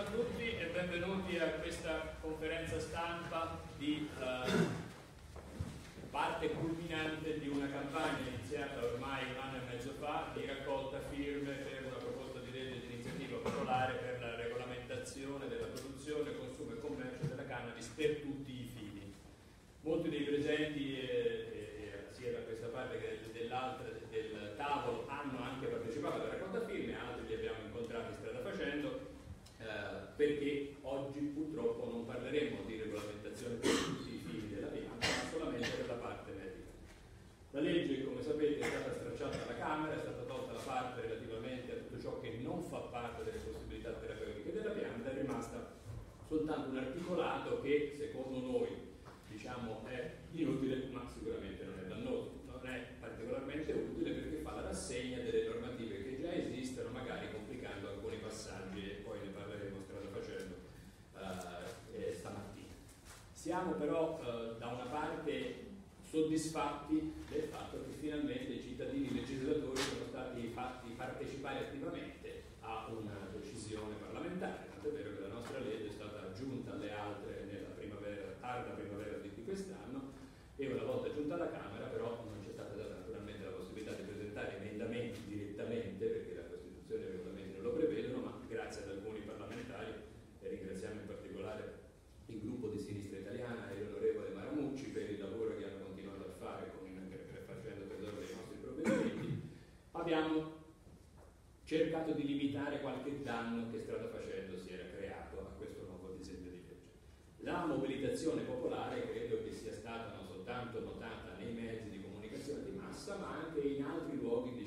a tutti e benvenuti a questa conferenza stampa di uh, parte culminante di una campagna iniziata ormai un anno e mezzo fa di raccolta firme per una proposta di legge di iniziativa popolare per la regolamentazione della produzione, consumo e commercio della cannabis per tutti i fini. Molti dei presenti, eh, eh, sia da questa parte che dell'altra del tavolo, hanno anche partecipato alla raccolta firme, altri li abbiamo incontrati strada facendo, eh, perché oggi purtroppo non parleremo di regolamentazione per tutti i fini della pianta, ma solamente per la parte medica. La legge, come sapete, è stata stracciata dalla Camera, è stata tolta la parte relativamente a tutto ciò che non fa parte delle possibilità terapeutiche della pianta, è rimasta soltanto un articolato che secondo noi diciamo, è inutile ma sicuramente non è dannoso non è particolarmente utile perché fa la rassegna delle normative che già esistono, magari complicando alcuni passaggi e poi ne parleremo strada facendo uh, stamattina. Siamo però uh, da una parte soddisfatti del fatto che finalmente i cittadini legislatori sono stati fatti partecipare attivamente a una decisione parlamentare, tanto è vero che la nostra legge è stata aggiunta alle altre nella primavera, tarda primavera di quest'anno e una volta giunta alla Camera però non c'è stata data naturalmente la possibilità di presentare emendamenti direttamente perché la Costituzione e i regolamenti non lo prevedono, ma grazie ad alcuni parlamentari e ringraziamo in particolare il gruppo di sinistra italiana e l'onorevole Maramucci per il lavoro che hanno continuato a fare con, facendo tesoro dei nostri provvedimenti, abbiamo cercato di limitare qualche danno che strada facendo si era creato a questo nuovo disegno di legge. La mobilitazione popolare credo che sia stata non soltanto notata nei mezzi di comunicazione di massa, ma anche in altri luoghi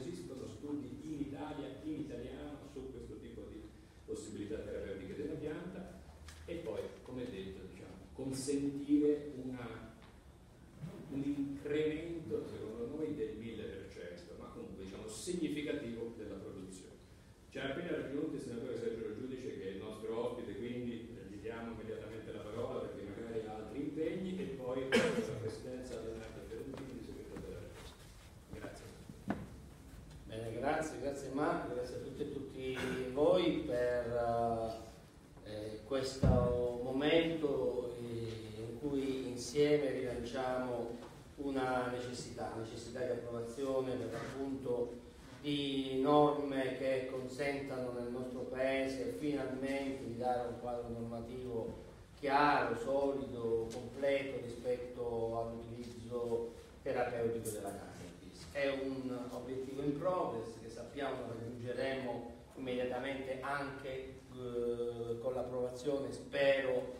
esistono studi in Italia, in italiano, su questo tipo di possibilità terapeutiche della pianta e poi, come detto, diciamo, consentire una un incremento secondo noi del 1000%, ma comunque diciamo significativo della produzione. Ci ha appena raggiunto il senatore Sergio Giudice che è il nostro ospite, quindi gli diamo immediatamente la parola perché magari ha altri impegni e poi la presidenza Leonardo Ferentini, segretario della Repubblica. Grazie. Bene, grazie, grazie Marco, grazie a tutti e tutti voi per eh, questo momento in cui insieme rilanciamo una necessità, necessità di approvazione per l'appunto di norme che consentano nel nostro Paese finalmente di dare un quadro normativo chiaro, solido, completo rispetto all'utilizzo terapeutico della cannabis. È un obiettivo in progress che sappiamo raggiungeremo immediatamente anche eh, con l'approvazione, spero,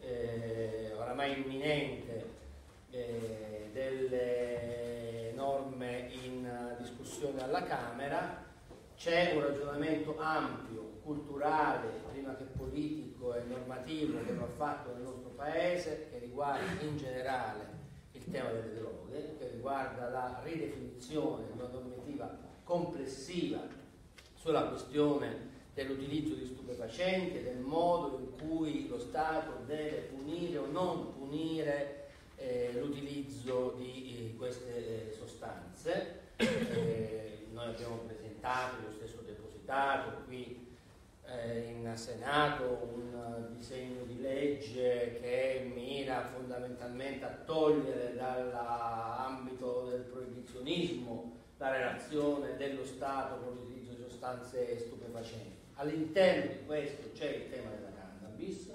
eh, oramai imminente eh, delle norme in discussione alla Camera, c'è un ragionamento ampio, culturale, prima che politico e normativo che va fatto nel nostro Paese, che riguarda in generale tema delle droghe, che riguarda la ridefinizione di una normativa complessiva sulla questione dell'utilizzo di stupefacenti del modo in cui lo Stato deve punire o non punire eh, l'utilizzo di eh, queste eh, sostanze. Eh, noi abbiamo presentato, lo stesso depositato qui eh, in Senato un disegno di legge che mira fondamentalmente a togliere dall'ambito del proibizionismo la relazione dello Stato con l'utilizzo di sostanze stupefacenti. All'interno di questo c'è il tema della cannabis,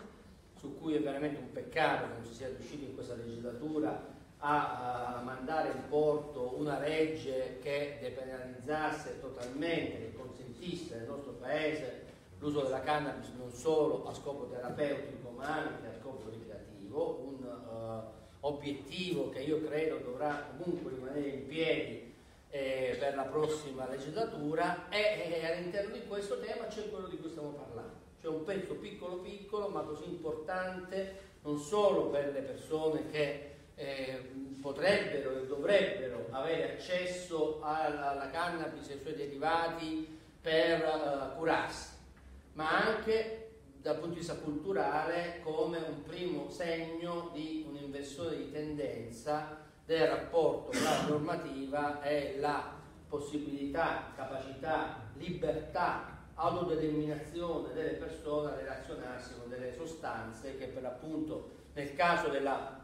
su cui è veramente un peccato che non si sia riusciti in questa legislatura a, mandare in porto una legge che depenalizzasse totalmente, che consentisse nel nostro paese l'uso della cannabis non solo a scopo terapeutico ma anche a scopo ricreativo, un uh, obiettivo che io credo dovrà comunque rimanere in piedi eh, per la prossima legislatura e, e all'interno di questo tema c'è quello di cui stiamo parlando. Cioè un pezzo piccolo piccolo ma così importante non solo per le persone che eh, potrebbero e dovrebbero avere accesso alla, alla cannabis e ai suoi derivati per uh, curarsi, ma anche dal punto di vista culturale come un primo segno di un'inversione di tendenza del rapporto tra la normativa e la possibilità, capacità, libertà autodeterminazione delle persone a relazionarsi con delle sostanze che per l'appunto nel caso della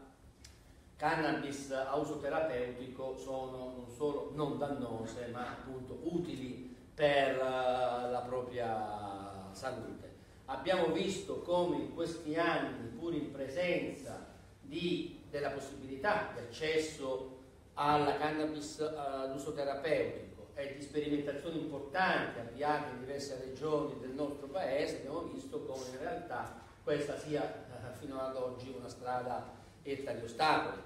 cannabis a uso terapeutico sono non solo non dannose ma appunto utili per uh, la propria salute. Abbiamo visto come in questi anni, pur in presenza di, della possibilità di accesso alla cannabis ad uso terapeutico, e di sperimentazioni importanti avviate in diverse regioni del nostro paese, abbiamo visto come in realtà questa sia eh, fino ad oggi una strada etta di ostacoli.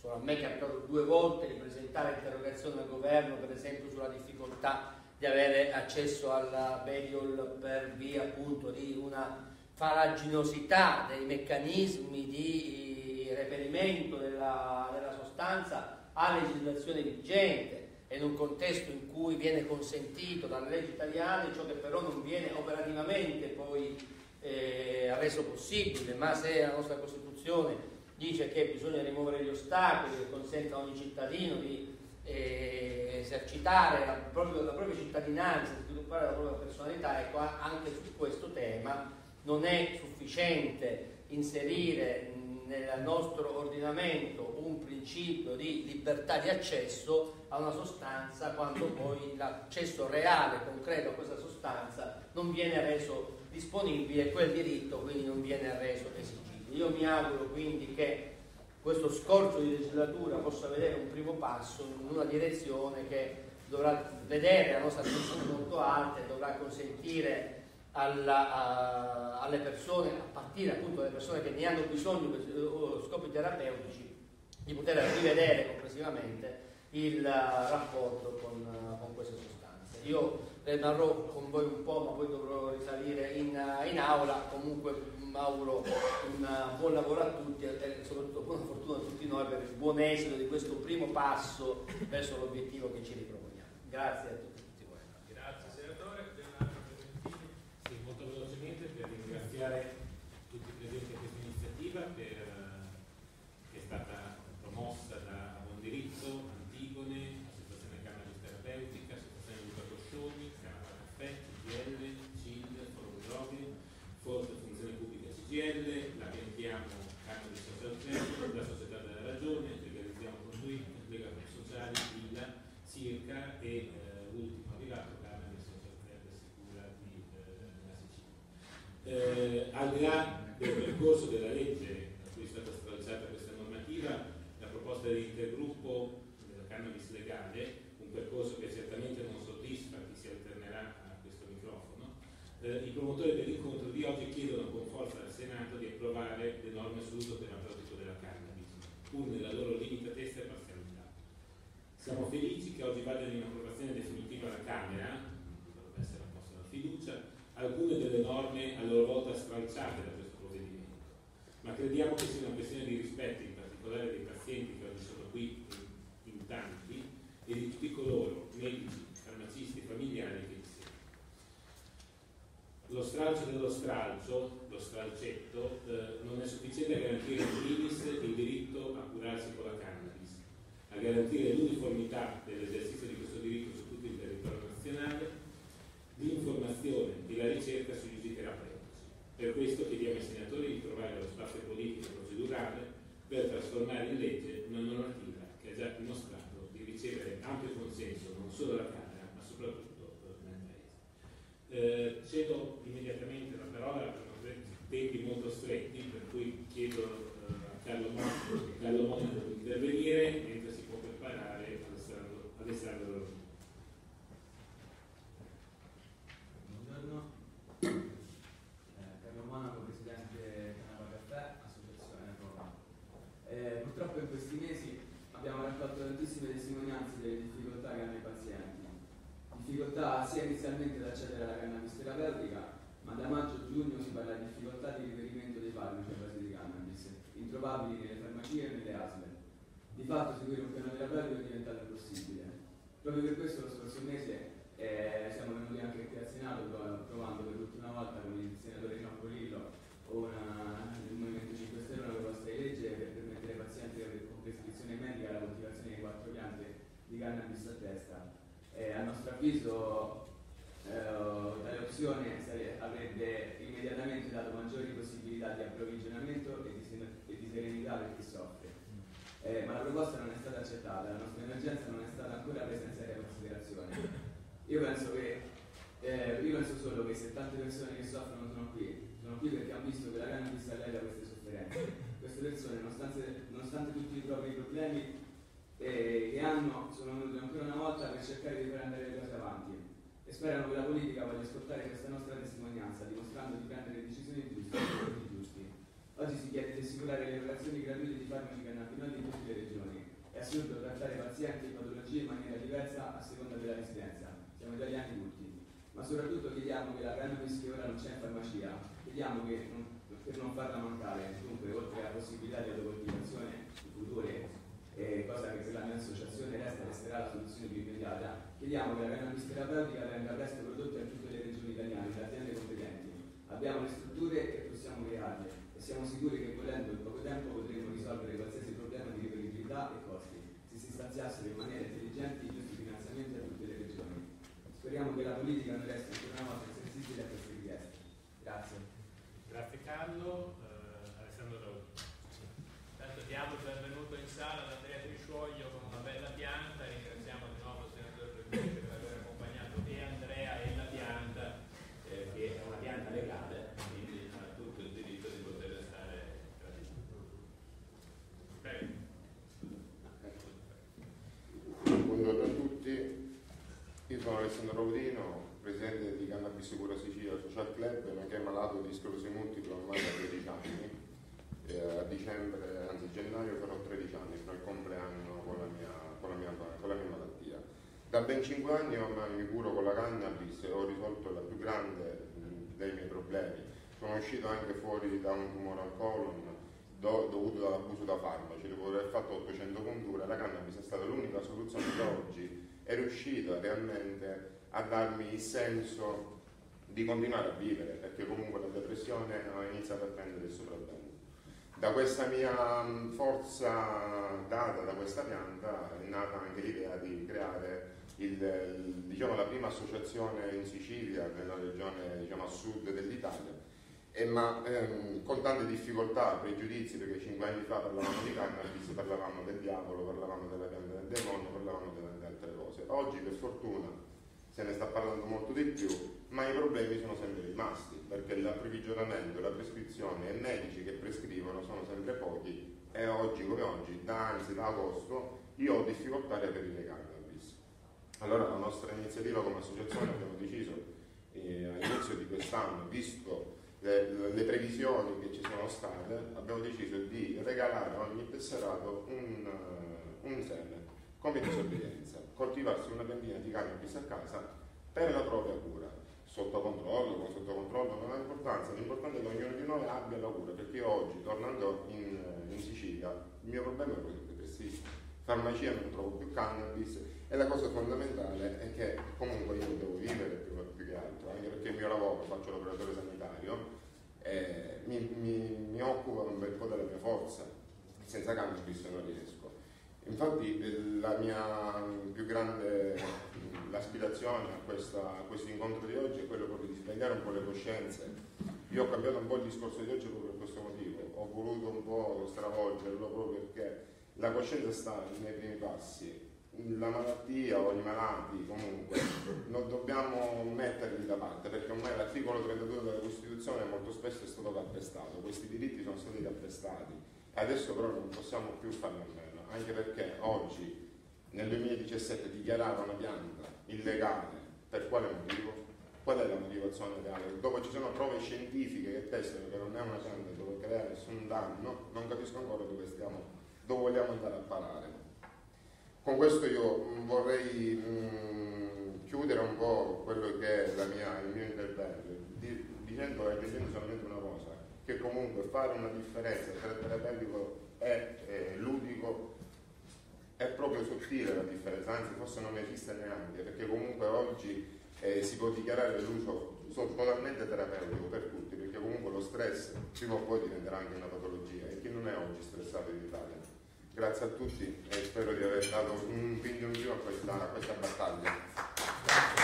Solo a me è capitato due volte di presentare interrogazioni al governo, per esempio sulla difficoltà di avere accesso alla Bediol per via appunto di una faraginosità dei meccanismi di reperimento della, della sostanza a legislazione vigente e in un contesto in cui viene consentito dalle leggi italiane ciò che però non viene operativamente poi eh, reso possibile, ma se la nostra Costituzione dice che bisogna rimuovere gli ostacoli che consentono a ogni cittadino di eh, esercitare la propria, la propria cittadinanza, sviluppare la propria personalità, ecco anche su questo tema non è sufficiente inserire nel nostro ordinamento un principio di libertà di accesso a una sostanza quando poi l'accesso reale, concreto a questa sostanza non viene reso disponibile quel diritto quindi non viene reso esigibile. Io mi auguro quindi che questo scorcio di legislatura possa vedere un primo passo in una direzione che dovrà vedere la nostra attenzione molto alta e dovrà consentire alla, a, alle persone, a partire appunto dalle persone che ne hanno bisogno per scopi terapeutici, di poter rivedere complessivamente il rapporto con, con queste sostanze. Io rimarrò con voi un po', ma poi dovrò risalire in, in aula, comunque auguro un buon lavoro a tutti e soprattutto buona fortuna a tutti noi per il buon esito di questo primo passo verso l'obiettivo che ci riproponiamo. Grazie a tutti. ringraziare tutti i presenti a questa iniziativa per, che è stata promossa da Buon Diritto, Antigone, Associazione Cannabis Terapeutica, Associazione Luca Coscioni, Canada Caffè, CGL, CIL, Forum Droghe, Forza Funzione Pubblica CGL, la piantiamo Cannabis Social Club, la Società della Ragione, legalizziamo con lui proposta dell'intergruppo della cannabis legale, un percorso che certamente non soddisfa chi si alternerà a questo microfono, eh, i promotori dell'incontro di oggi chiedono con forza al Senato di approvare le norme sull'uso terapeutico della cannabis, pur nella loro limitatezza e parzialità. Siamo felici che oggi vadano in approvazione definitiva alla Camera, dovrebbe essere posta la fiducia, alcune delle norme a loro volta stralciate da questo provvedimento, ma crediamo che sia una questione di rispetto in particolare dei pazienti che oggi sono qui in, in tanti e di tutti coloro, medici, farmacisti, familiari che ci seguono. Lo stralcio lo stralcetto, eh, non è sufficiente a garantire in primis il diritto a curarsi con la cannabis, a garantire l'uniformità dell'esercizio di questo diritto su tutto il territorio nazionale, l'informazione e la ricerca sugli usi terapeutici. Per questo chiediamo ai senatori di trovare lo spazio politico e procedurale per trasformare in legge una normativa che ha già dimostrato di ricevere ampio consenso non solo alla Camera ma soprattutto nel Paese. Eh, cedo immediatamente la parola per non tempi molto stretti, per cui chiedo eh, a Carlo Monaco, Carlo Monaco di intervenire mentre si può preparare Alessandro, Alessandro Buongiorno, eh, Carlo Monaco, Presidente Canapa Caffè, Associazione Roma. Eh, purtroppo in questi mesi abbiamo raccolto testimonianze delle difficoltà che hanno i pazienti. Difficoltà sia inizialmente ad accedere alla cannabis terapeutica, ma da maggio a giugno si parla di difficoltà di riferimento dei farmaci a base di cannabis, introvabili nelle farmacie e nelle ASL. Di fatto seguire un piano terapeutico è diventato impossibile. Proprio per questo lo scorso mese eh, siamo venuti anche qui al Senato provando per l'ultima volta con il senatore Ciampolillo una, del Movimento 5 Stelle una proposta di legge per permettere ai pazienti con prescrizione medica la coltivazione di quattro piante di cannabis a testa. Eh, a nostro avviso eh, tale opzione avrebbe immediatamente dato maggiori possibilità di approvvigionamento e di, e di serenità per chi soffre. Eh, ma la proposta non è stata accettata, la nostra emergenza non è stata ancora presa in seria considerazione. Io penso che eh, io penso solo che se tante persone che soffrono sono qui, sono qui perché hanno visto che la cannabis allevia queste sofferenze. Queste persone, nonostante, nonostante tutti i propri problemi eh, che hanno, sono venute ancora una volta per cercare di far andare le cose avanti e sperano che la politica voglia ascoltare questa nostra testimonianza, dimostrando di prendere decisioni giuste momenti giusti. Oggi si chiede di assicurare le erogazioni gratuite di farmaci cannabinoidi in tutte le regioni. È assurdo trattare pazienti e patologie in maniera diversa a seconda della residenza. Siamo italiani tutti. Ma soprattutto chiediamo che la cannabis che ora non c'è in farmacia, chiediamo che per non farla mancare, dunque oltre alla possibilità di autocoltivazione future, eh, cosa che per la mia associazione resta resterà la soluzione più immediata, chiediamo che la cannabis terapeutica venga presto prodotta in tutte le regioni italiane da aziende competenti. Abbiamo le strutture e possiamo crearle e siamo sicuri che volendo in poco tempo potremo risolvere qualsiasi problema di reperibilità e costi, se si stanziassero in maniera intelligente i giusti finanziamenti a tutte le regioni. Speriamo che la politica non resti ancora una volta sensibile a queste richieste. Grazie. Grazie Carlo. Eh, Alessandro Rodi. Intanto diamo il benvenuto in sala ad Andrea Trisciuoglio con una bella pianta, ringraziamo di nuovo il senatore Presidente per aver accompagnato e Andrea e la pianta, eh, che è una pianta legale, quindi ha tutto il diritto di poter stare tra di noi. Buongiorno a tutti, io sono Alessandro Raudino, presidente di Cannabis Cura Sicilia Social Club, nonché malato di sclerosi multipla ormai da 13 anni. E a dicembre, gennaio farò 13 anni, farò il compleanno con la mia, con la mia, con la mia malattia. Da ben 5 anni ormai mi curo con la cannabis e ho risolto la più grande dei miei problemi. Sono uscito anche fuori da un tumore al colon do- dovuto dall'abuso da farmaci, dopo aver fatto 800 punture, la cannabis è stata l'unica soluzione che oggi è riuscita realmente a darmi il senso di continuare a vivere, perché comunque la depressione ha iniziato a prendere il sopravvento. Da questa mia mh, forza data da questa pianta è nata anche l'idea di creare il- diciamo, la prima associazione in Sicilia, nella regione diciamo, a sud dell'Italia, ma ehm, con tante difficoltà, pregiudizi, perché cinque anni fa parlavamo di cannabis, parlavamo del diavolo, parlavamo della pianta del demonio, parlavamo di tante altre cose. Oggi per fortuna se ne sta parlando molto di più, ma i problemi sono sempre rimasti, perché l'approvvigionamento, la prescrizione e i medici che prescrivono sono sempre pochi e oggi come oggi, da anzi da agosto, io ho difficoltà a reperire i cannabis. Allora la nostra iniziativa come associazione abbiamo deciso eh, all'inizio di quest'anno, visto le, le, previsioni che ci sono state, abbiamo deciso di regalare a ogni tesserato un, uh, un seme come disobbedienza, coltivarsi una piantina di cannabis a casa per la propria cura, sotto controllo, con sotto controllo, non ha importanza, l'importante è che ognuno di noi abbia la cura, perché oggi, tornando in, in Sicilia, il mio problema è quello che persiste. Farmacia non trovo più cannabis e la cosa fondamentale è che comunque io devo vivere più, più che altro, anche perché il mio lavoro, faccio l'operatore sanitario, eh, mi, mi, mi occupa un bel po' della mia forza, senza cannabis non riesco. Infatti la mia più grande l'aspirazione a, questa, a questo incontro di oggi è quello proprio di svegliare un po' le coscienze. Io ho cambiato un po' il discorso di oggi proprio per questo motivo, ho voluto un po' stravolgerlo proprio perché la coscienza sta nei primi passi. La malattia o i malati comunque non dobbiamo metterli da parte perché ormai l'articolo 32 della Costituzione molto spesso è stato calpestato, questi diritti sono stati calpestati adesso però non possiamo più farne a meno anche perché oggi nel 2017 dichiarare una pianta illegale per quale motivo? Qual è la motivazione reale? Dopo ci sono prove scientifiche che testano che non è una pianta che dove creare nessun danno, non capisco ancora dove stiamo, dove vogliamo andare a parare. Con questo io vorrei mh, chiudere un po' quello che è mia, il mio intervento, di, dicendo e dicendo solamente una cosa, che comunque fare una differenza tra il terapeutico e eh, ludico è proprio sottile la differenza, anzi forse non esiste neanche, perché comunque oggi eh, si può dichiarare l'uso totalmente terapeutico per tutti, perché comunque lo stress prima o poi diventerà anche una patologia e chi non è oggi stressato in Italia. Grazie a tutti e spero di aver dato un pigno a a questa battaglia.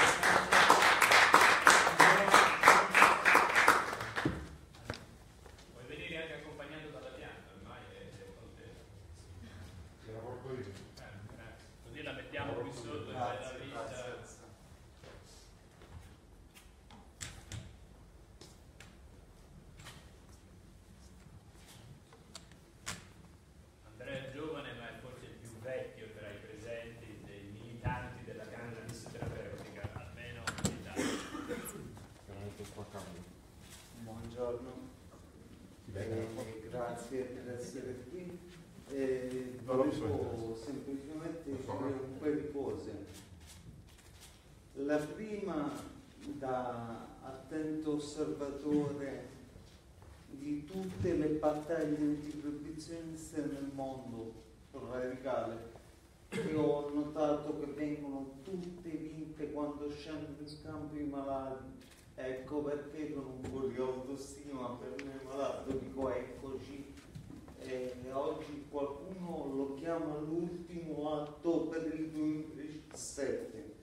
Osservatore di tutte le battaglie antiproibizioniste nel mondo radicale e ho notato che vengono tutte vinte quando scendono in campo i malati. Ecco perché con un po' di autostima per me malato dico eccoci e oggi qualcuno lo chiama l'ultimo atto per il 2017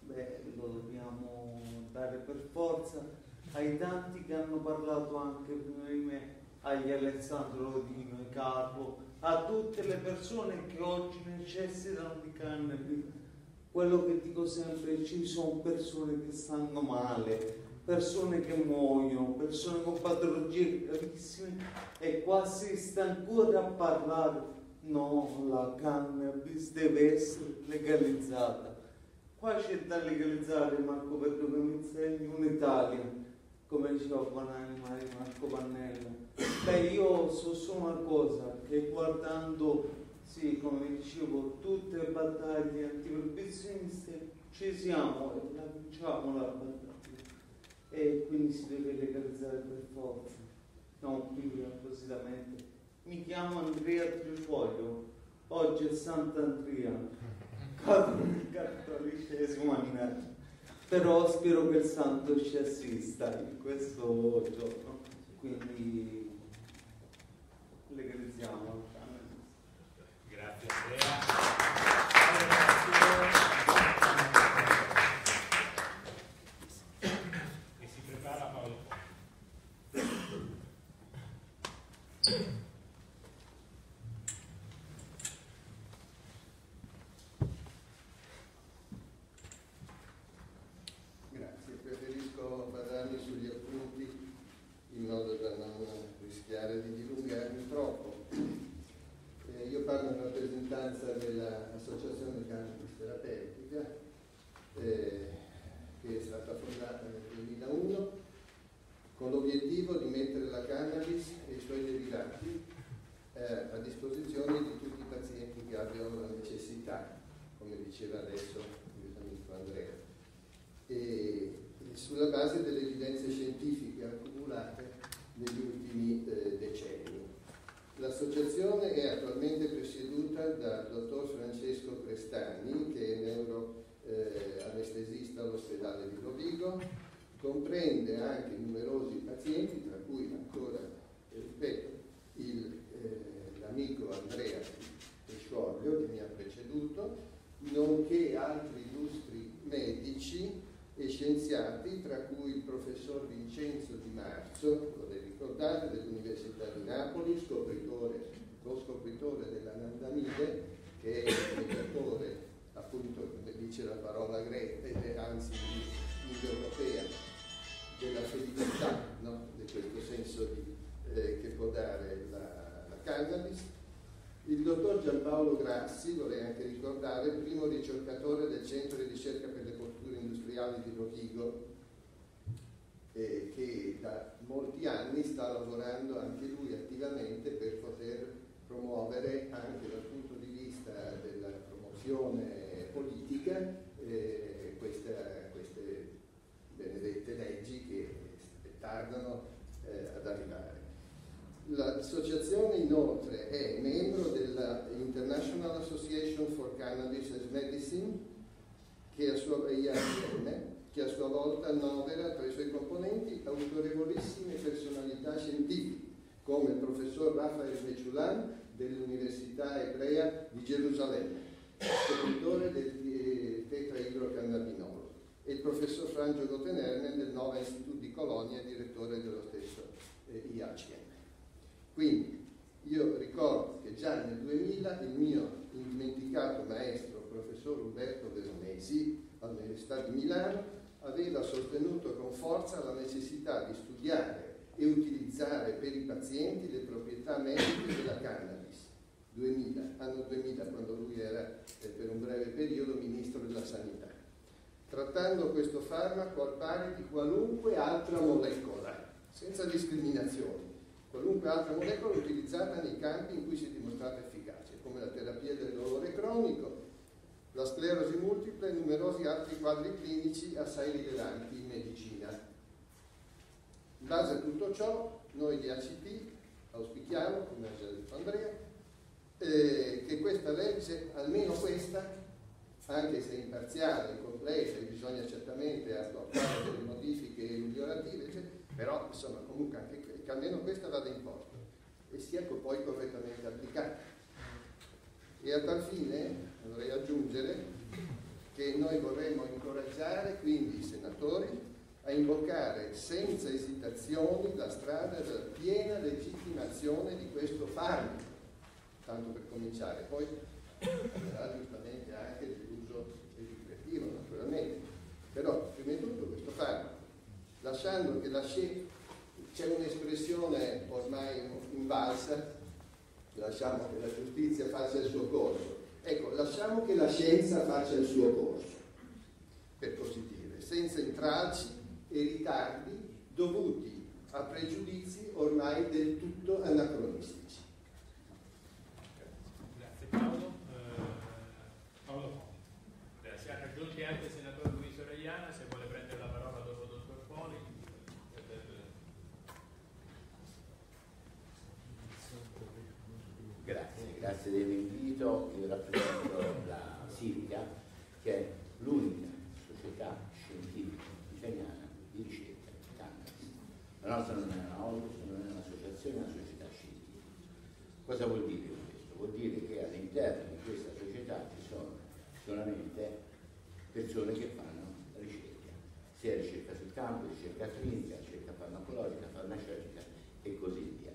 beh lo dobbiamo dare per forza ai tanti che hanno parlato anche prima di me, agli Alessandro Rodino, ai Carlo, a tutte le persone che oggi necessitano di cannabis. Quello che dico sempre, ci sono persone che stanno male, persone che muoiono, persone con patologie gravissime e qua si sta ancora a parlare. No, la cannabis deve essere legalizzata. Qua c'è da legalizzare, Marco, perché mi insegni un'Italia come diceva Marco Pannella. Beh, io so solo una cosa, che guardando, sì, come dicevo, tutte le battaglie antiproibizioniste ci siamo e la vinciamo la battaglia. E quindi si deve legalizzare per forza, non qui appositamente. Mi chiamo Andrea Trifoglio, oggi è Sant'Andrea, cattolicesimo anniversario però spero che il santo ci assista in questo giorno, quindi legalizziamo. Grazie Andrea. Industriali di Rovigo, eh, che da molti anni sta lavorando anche lui attivamente per poter promuovere anche dal punto di vista della promozione politica eh, questa, queste benedette leggi che tardano eh, ad arrivare. L'associazione inoltre è membro della International Association for Cannabis as Medicine, che a sua, IACM, che a sua volta annovera tra i suoi componenti autorevolissime personalità scientifiche, come il professor Rafael Mechulan dell'Università Ebrea di Gerusalemme, scopritore del tetraidrocannabinolo, e il professor Frangio Gotenermen del Nova Institute di Colonia, direttore dello stesso eh, IACM. Quindi io ricordo che già nel 2000 il mio indimenticato maestro, professor Umberto Veronesi, all'Università di Milano, aveva sostenuto con forza la necessità di studiare e utilizzare per i pazienti le proprietà mediche della cannabis. 2000, anno 2000, quando lui era eh, per un breve periodo ministro della sanità, trattando questo farmaco al pari di qualunque altra molecola, senza discriminazioni, qualunque altra molecola utilizzata nei campi in cui si è dimostrata efficace, come la terapia del dolore cronico, la sclerosi multipla e numerosi altri quadri clinici assai rilevanti in medicina. In base a tutto ciò, noi di ACP auspichiamo, come ha già detto Andrea, eh, che questa legge, almeno questa, anche se imparziale, complessa e bisogna certamente apportare delle modifiche migliorative, però insomma comunque anche che almeno questa vada in porto e sia poi correttamente applicata. E a tal fine vorrei aggiungere che noi vorremmo incoraggiare quindi i senatori a invocare senza esitazioni la strada della piena legittimazione di questo farmaco, tanto per cominciare, poi sarà giustamente anche dell'uso ricreativo naturalmente, però prima di tutto questo farmaco, lasciando che la scelta, c'è un'espressione ormai invalsa, lasciamo che la giustizia faccia il suo corso, ecco, lasciamo che la scienza faccia il suo corso, per così dire, senza intralci e ritardi dovuti a pregiudizi ormai del tutto anacronistici. Grazie Paolo. Eh, Paolo Poli. Si è raggiunti anche il senatore Luis Orellana, se vuole prendere la parola dopo il dottor Poli. Grazie, grazie dell'invito. Io rappresento la Sirica, che è l'unica società scientifica italiana di ricerca di cannabis. La nostra non è una ONU, non è un'associazione, è una società scientifica. Cosa vuol dire questo? Vuol dire che all'interno di questa società ci sono solamente persone che fanno ricerca, sia ricerca sul campo, ricerca clinica, ricerca farmacologica, farmaceutica e così via.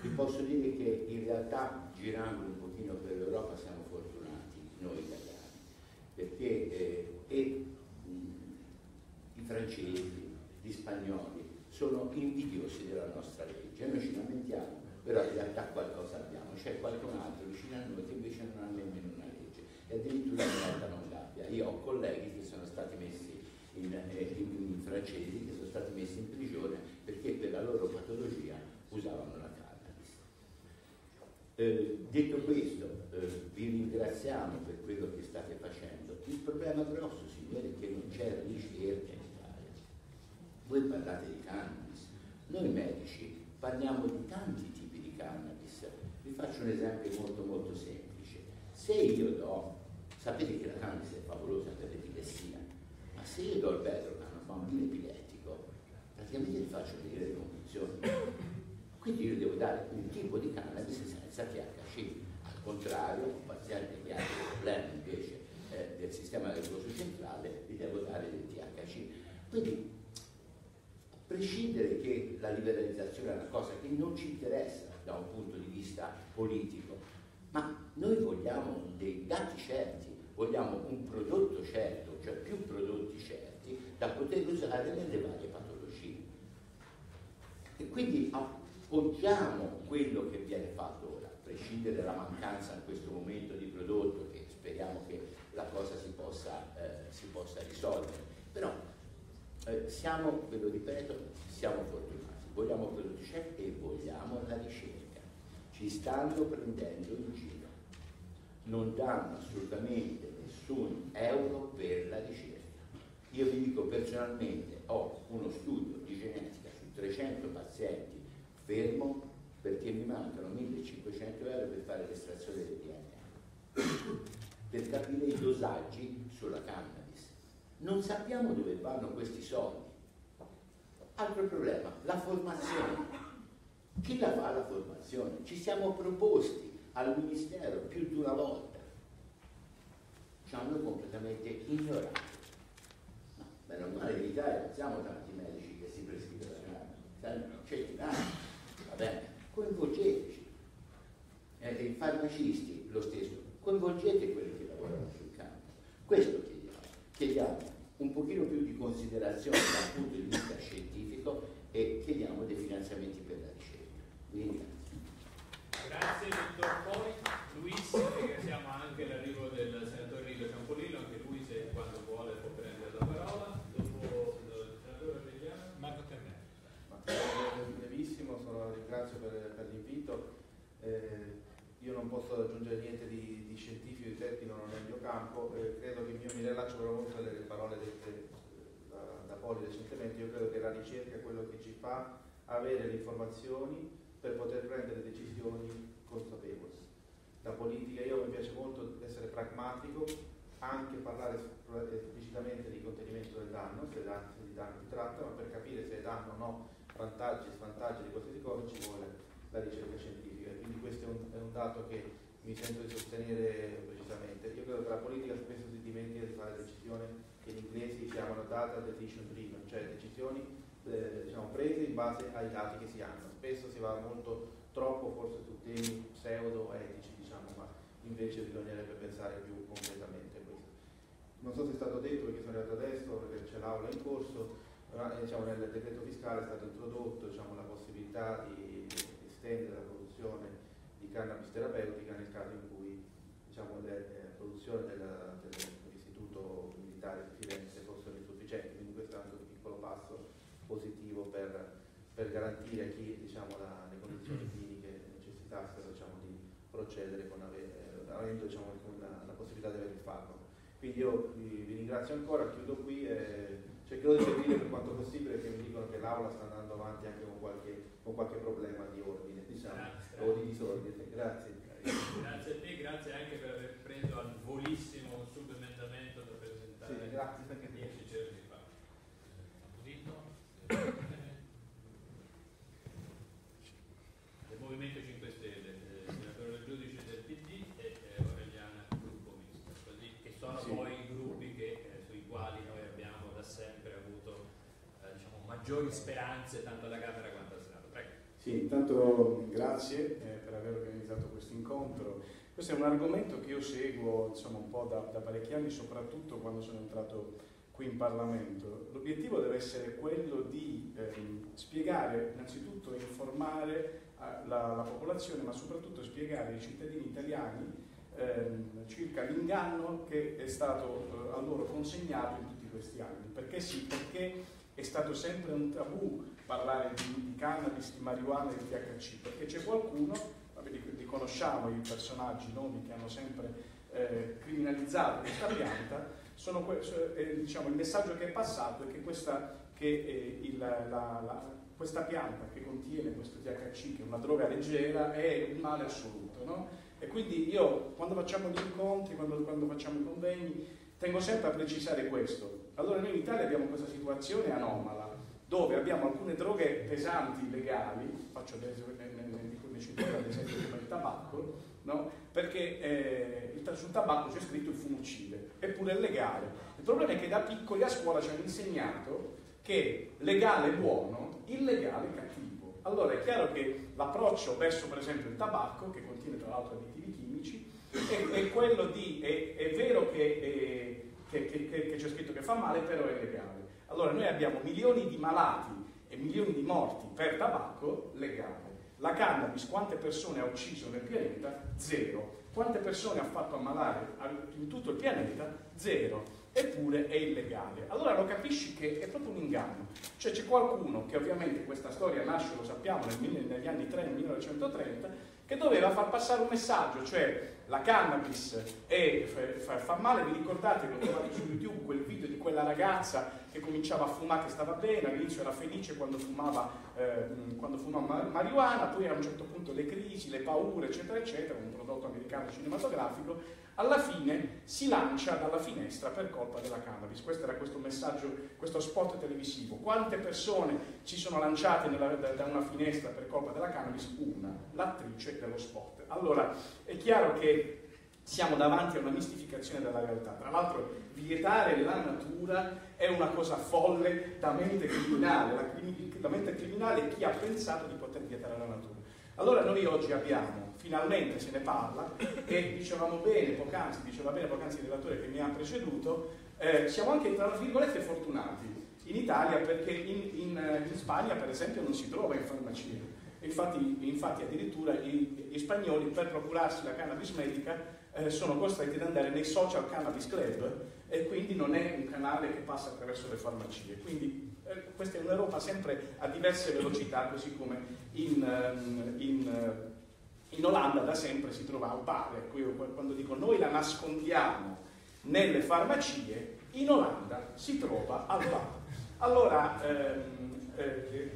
Vi posso dire che in realtà girando un pochino per l'Europa siamo fortunati, noi italiani, perché eh, e, mh, i francesi, gli spagnoli sono invidiosi della nostra legge, noi ci lamentiamo, però in realtà qualcosa abbiamo, c'è qualcun altro vicino a noi che invece non ha nemmeno una legge e addirittura in realtà non l'abbia. Io ho colleghi che sono stati messi in, eh, in, in francesi, che sono stati messi in prigione perché per la loro patologia usavano la cannabis. Eh, detto questo, eh, vi ringraziamo per quello che state facendo. Il problema grosso, signore, è che non c'è ricerca in Italia. Voi parlate di cannabis, noi medici parliamo di tanti tipi cannabis. Vi faccio un esempio molto molto semplice. Se io do, sapete che la cannabis è favolosa per l'epilessia, ma se io do il Bedrocan a un bambino epilettico, praticamente gli faccio venire le convulsioni. Quindi io devo dare un tipo di cannabis senza THC. Al contrario, un paziente che ha dei problemi invece eh, del sistema nervoso centrale, gli devo dare del THC. Quindi a prescindere che la liberalizzazione è una cosa che non ci interessa da un punto di vista politico, ma noi vogliamo dei dati certi, vogliamo un prodotto certo, cioè più prodotti certi da poter usare nelle varie patologie. E quindi appoggiamo quello che viene fatto ora, a prescindere dalla mancanza in questo momento di prodotto, che speriamo che la cosa si possa, eh, si possa risolvere. Però eh, siamo, ve lo ripeto, siamo fortunati, vogliamo quello che c'è e vogliamo la ricerca. Ci stanno prendendo in giro, non danno assolutamente nessun euro per la ricerca. Io vi dico personalmente, ho uno studio di genetica su 300 pazienti fermo perché mi mancano 1500 euro per fare l'estrazione del DNA, per capire i dosaggi sulla cannabis. Non sappiamo dove vanno questi soldi. Altro problema, la formazione. Chi la fa la formazione? Ci siamo proposti al Ministero più di una volta. Ci hanno completamente ignorato. No, meno male in Italia non siamo tanti medici che si prescrivono la cannabis, centinaia, va bene, coinvolgeteci. Eh, I farmacisti lo stesso, coinvolgete quelli che lavorano sul campo. Questo chiediamo. Chiediamo considerazione dal punto di vista scientifico e chiediamo dei finanziamenti per la ricerca. Quindi, Grazie dottor Poi, Luis, ringraziamo anche l'arrivo del senatore Rigo Ciampolillo, anche lui se quando vuole può prendere la parola. Dopo il senatore Regiano. Marco eh, brevissimo, sono- ringrazio per, per l'invito. Eh, io non posso aggiungere niente di, di scientifico, di tecnico, non è il mio campo. Eh, credo che io mi rilascio però molto alle parole dette eh, Poli recentemente. Io credo che la ricerca è quello che ci fa avere le informazioni per poter prendere decisioni consapevoli. La politica, io mi piace molto essere pragmatico, anche parlare esplicitamente di contenimento del danno, se di danno si tratta, ma per capire se è danno o no, vantaggi e svantaggi di qualsiasi cosa ci vuole la ricerca scientifica. Quindi questo è un, è un dato che mi sento di sostenere precisamente. Io credo che la politica spesso si dimentica di fare decisioni che gli inglesi chiamano data decision driven, cioè decisioni eh, diciamo, prese in base ai dati che si hanno. Spesso si va molto troppo forse su temi pseudo-etici, diciamo, ma invece bisognerebbe pensare più concretamente a questo. Non so se è stato detto perché sono arrivato adesso, perché c'è l'aula in corso, ma, eh, diciamo, nel decreto fiscale è stato introdotto diciamo, la possibilità di estendere la produzione di cannabis terapeutica nel caso in cui diciamo, le, eh, produzione della- dell'istituto militare di Firenze fossero insufficienti, quindi questo è anche un piccolo passo positivo per, per garantire a chi diciamo, la- le condizioni cliniche necessitassero diciamo, di procedere con eh, avendo diciamo, con la, la possibilità di avere il farmaco. Quindi io vi, vi ringrazio ancora, chiudo qui e cercherò di seguire per quanto possibile perché mi dicono che l'aula sta andando avanti anche con qualche, con qualche problema di ordine, diciamo, o di disordine. Grazie. Grazie a te, grazie anche per aver preso al volissimo un subemendamento da presentare Sì, grazie anche a te. dieci giorni fa. Del Movimento 5 Stelle, eh, senatore del giudice del PD e eh, Aureliana Gruppo Misto, così, che sono Sì. poi i gruppi che, eh, sui quali noi abbiamo da sempre avuto eh, diciamo, maggiori speranze tanto alla Camera quanto al Senato. Prego. Sì, intanto grazie eh, per aver organizzato questo incontro. Questo è un argomento che io seguo insomma, un po' da, da parecchi anni, soprattutto quando sono entrato qui in Parlamento. L'obiettivo deve essere quello di ehm, spiegare, innanzitutto informare eh, la, la popolazione, ma soprattutto spiegare ai cittadini italiani ehm, circa l'inganno che è stato eh, a loro consegnato in tutti questi anni. Perché sì? Perché è stato sempre un tabù parlare di, di cannabis, di marijuana e di THC, perché c'è qualcuno, li, conosciamo i personaggi nomi che hanno sempre eh, criminalizzato questa pianta, sono, eh, diciamo, il messaggio che è passato è che questa, che, eh, il, la, la, questa pianta che contiene questo THC, che è una droga leggera, è un male assoluto. No? E quindi io quando facciamo gli incontri, quando, quando facciamo i convegni, tengo sempre a precisare questo. Allora noi in Italia abbiamo questa situazione anomala, dove abbiamo alcune droghe pesanti legali, faccio ad esempio, ad esempio il tabacco, no? perché eh, sul tabacco c'è scritto il fumo uccide, eppure è legale. Il problema è che da piccoli a scuola ci hanno insegnato che legale è buono, illegale è cattivo. Allora è chiaro che l'approccio verso per esempio il tabacco, che contiene tra l'altro additivi chimici, è, è quello di, è, è vero che, che c'è scritto che fa male, però è legale. Allora noi abbiamo milioni di malati e milioni di morti per tabacco legale. La cannabis quante persone ha ucciso nel pianeta? Zero. Quante persone ha fatto ammalare in tutto il pianeta? Zero. Eppure è illegale. Allora lo capisci che è proprio un inganno. Cioè c'è qualcuno che ovviamente questa storia nasce, lo sappiamo, negli anni 30, 1930, che doveva far passare un messaggio, cioè la cannabis è, fa, fa, male, vi ricordate che ho trovato su YouTube quel video di quella ragazza che cominciava a fumare che stava bene, all'inizio era felice quando fumava, eh, quando fumava marijuana, poi a un certo punto le crisi, le paure, eccetera, eccetera, un prodotto americano cinematografico, alla fine si lancia dalla finestra per colpa della cannabis. Questo era questo messaggio, questo spot televisivo. Quante persone ci sono lanciate nella, da, una finestra per colpa della cannabis? Una, l'attrice dello spot. Allora, è chiaro che siamo davanti a una mistificazione della realtà. Tra l'altro, vietare la natura è una cosa folle da mente criminale. La, la mente criminale chi ha pensato di poter vietare la natura. Allora noi oggi abbiamo, finalmente se ne parla, e dicevamo bene poc'anzi, diceva bene poc'anzi il relatore che mi ha preceduto, eh, siamo anche tra virgolette fortunati in Italia perché in, in, in Spagna per esempio non si trova in farmacia. Infatti, infatti addirittura i, i, spagnoli per procurarsi la cannabis medica eh, sono costretti ad andare nei social cannabis club e quindi non è un canale che passa attraverso le farmacie. Quindi eh, questa è un'Europa sempre a diverse velocità, così come in, ehm, in, eh, in Olanda da sempre si trova un io quando dico noi la nascondiamo nelle farmacie, in Olanda si trova al bar. Allora, ehm, eh,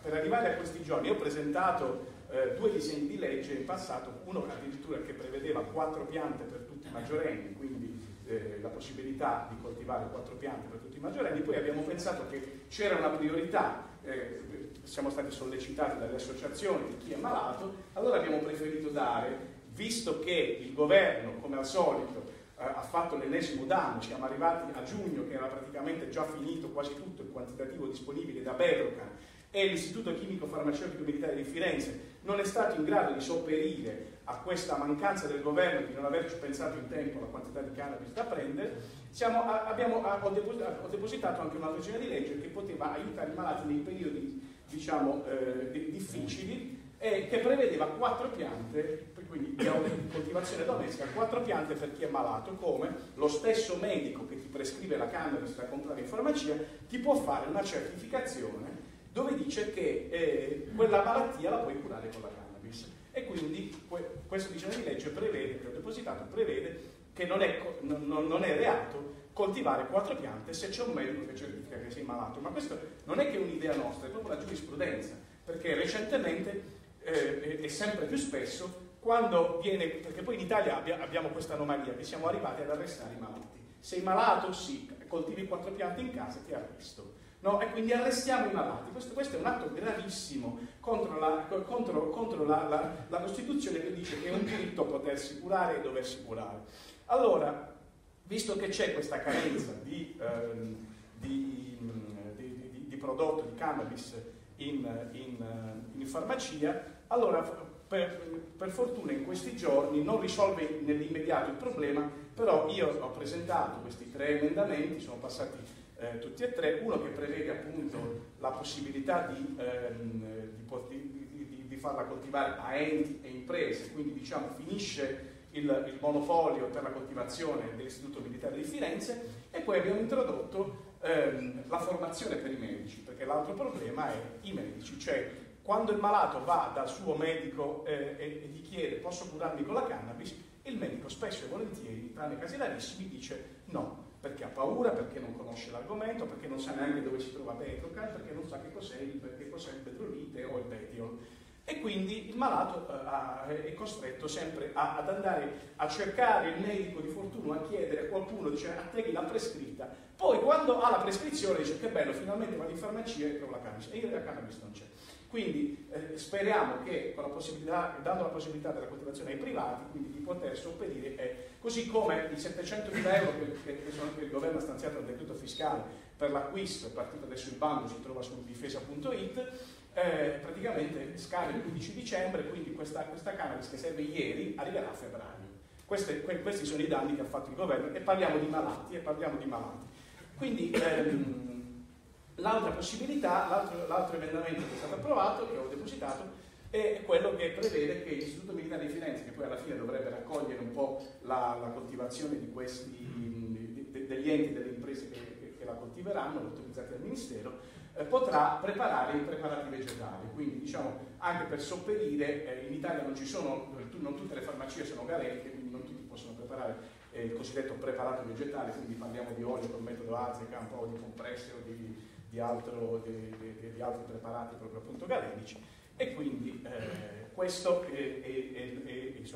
per arrivare a questi giorni, ho presentato eh, due disegni di legge in passato, uno addirittura che prevedeva quattro piante per tutti i maggiorenni, quindi eh, la possibilità di coltivare quattro piante per tutti i maggiorenni, poi abbiamo pensato che c'era una priorità, eh, siamo stati sollecitati dalle associazioni di chi è malato, allora abbiamo preferito dare, visto che il governo, come al solito, eh, ha fatto l'ennesimo danno, siamo arrivati a giugno che era praticamente già finito quasi tutto il quantitativo disponibile da Bedrocan e l'Istituto Chimico Farmaceutico Militare di Firenze non è stato in grado di sopperire a questa mancanza del governo di non averci pensato in tempo alla quantità di cannabis da prendere, siamo, abbiamo, ho, depositato anche una disegno di legge che poteva aiutare i malati nei periodi diciamo, eh, difficili e che prevedeva quattro piante, quindi di coltivazione domestica, quattro piante per chi è malato, come lo stesso medico che ti prescrive la cannabis da comprare in farmacia ti può fare una certificazione dove dice che eh, quella malattia la puoi curare con la cannabis. E quindi questo disegno di legge prevede, che ho depositato, prevede che non è, non, non è reato coltivare quattro piante se c'è un medico che certifica che sei malato. Ma questo non è che un'idea nostra, è proprio la giurisprudenza, perché recentemente eh, e sempre più spesso quando viene, perché poi in Italia abbiamo questa anomalia che siamo arrivati ad arrestare i malati. Sei malato? Sì, coltivi quattro piante in casa, ti arresto. No? E quindi arrestiamo i malati. Questo, questo, è un atto gravissimo contro, la, contro, contro la, la, la, Costituzione che dice che è un diritto potersi curare e doversi curare. Allora, visto che c'è questa carenza di, ehm, di, di, di, prodotto di cannabis in, in, in farmacia, allora per, per, fortuna in questi giorni non risolve nell'immediato il problema, però io ho presentato questi tre emendamenti, sono passati eh, tutti e tre, uno che prevede appunto la possibilità di, ehm, di, farla coltivare a enti e imprese, quindi diciamo finisce il, il monopolio per la coltivazione dell'Istituto Militare di Firenze e poi abbiamo introdotto ehm, la formazione per i medici, perché l'altro problema è i medici, cioè quando il malato va dal suo medico eh, e, e, gli chiede posso curarmi con la cannabis, il medico spesso e volentieri, tranne casi rarissimi, dice no, perché ha paura, perché non conosce l'argomento, perché non sa neanche dove si trova Betrocan, perché non sa che cos'è il, il Bedrolite o il Betiol. E quindi il malato eh, è costretto sempre ad andare a cercare il medico di fortuna, a chiedere a qualcuno, dice a te chi l'ha prescritta, poi quando ha la prescrizione dice che bello, finalmente vado in farmacia e trovo la cannabis, e la cannabis non c'è. Quindi eh, speriamo che la dando la possibilità della coltivazione ai privati, quindi di poter sopperire, eh, così come i 700 mila euro che, che, sono, che, il governo ha stanziato nel decreto fiscale per l'acquisto, è partito adesso il bando, si trova su difesa.it, eh, praticamente scade il 15 dicembre, quindi questa, questa cannabis che serve ieri arriverà a febbraio. Queste, que, questi sono i danni che ha fatto il governo e parliamo di malati, e parliamo di malati. Quindi ehm, L'altra possibilità, l'altro, l'altro, emendamento che è stato approvato, che ho depositato, è quello che prevede che l'Istituto Militare di Firenze, che poi alla fine dovrebbe raccogliere un po' la, la coltivazione di questi, di, de, degli enti, delle imprese che, che, che la coltiveranno, autorizzate dal Ministero, potrà preparare i preparati vegetali. Quindi diciamo anche per sopperire, eh, in Italia non ci sono, non tutte le farmacie sono galeriche, quindi non tutti possono preparare eh, il cosiddetto preparato vegetale, quindi parliamo di olio con metodo Azecamp o di compresse o di di, altro, di, di, altri preparati proprio appunto galenici e quindi eh, questo